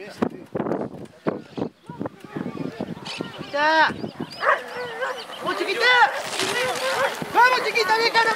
¡Chiquita! ¡Muy chiquita! ¡Vamos, chiquita, bien, caro!